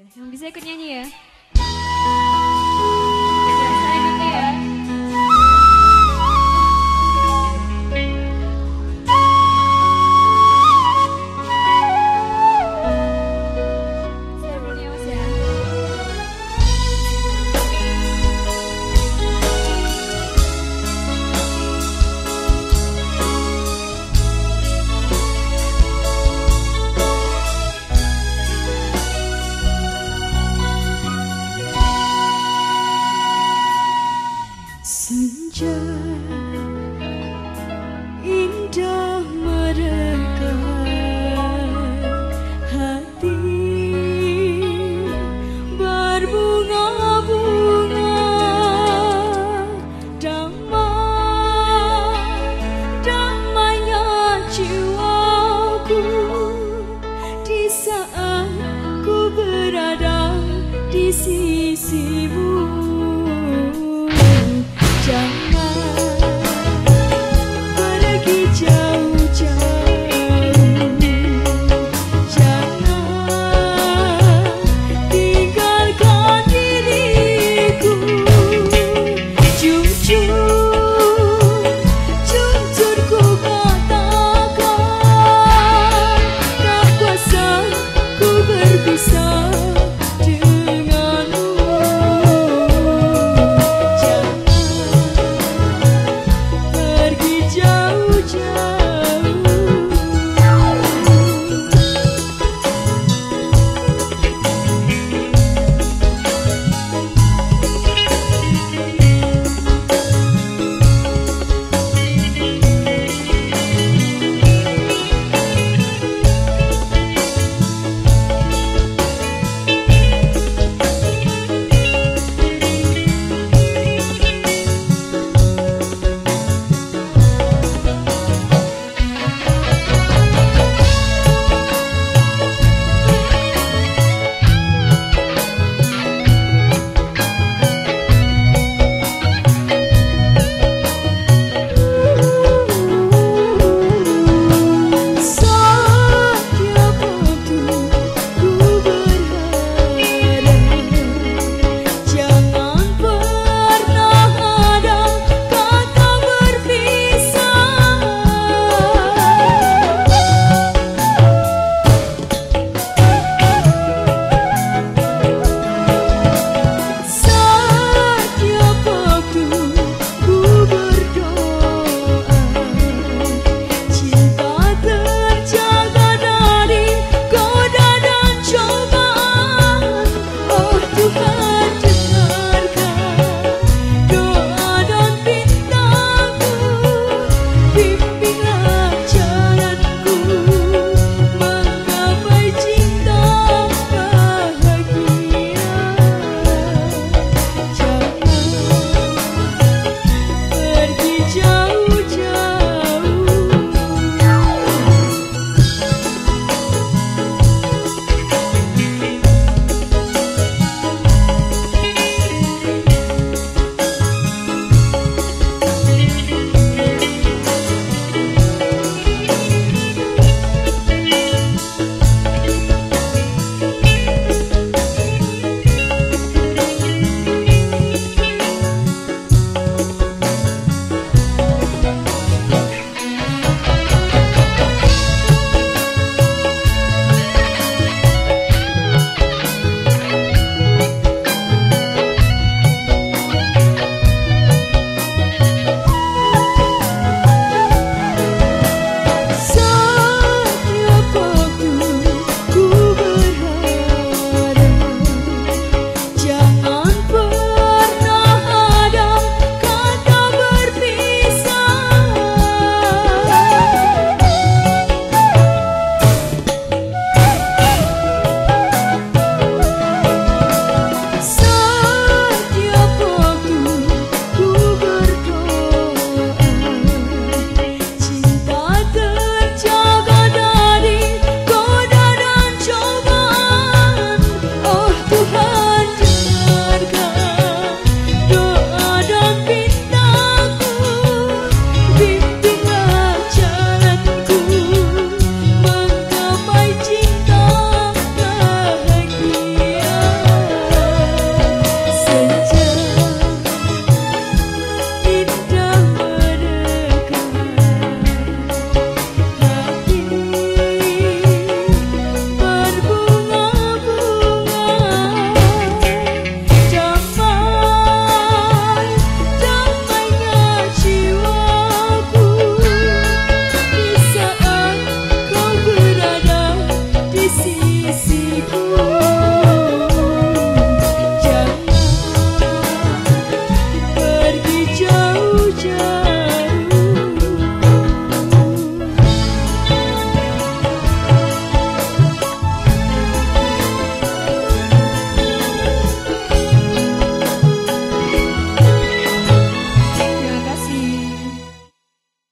aja. Yang bisa ikut nyanyi ya.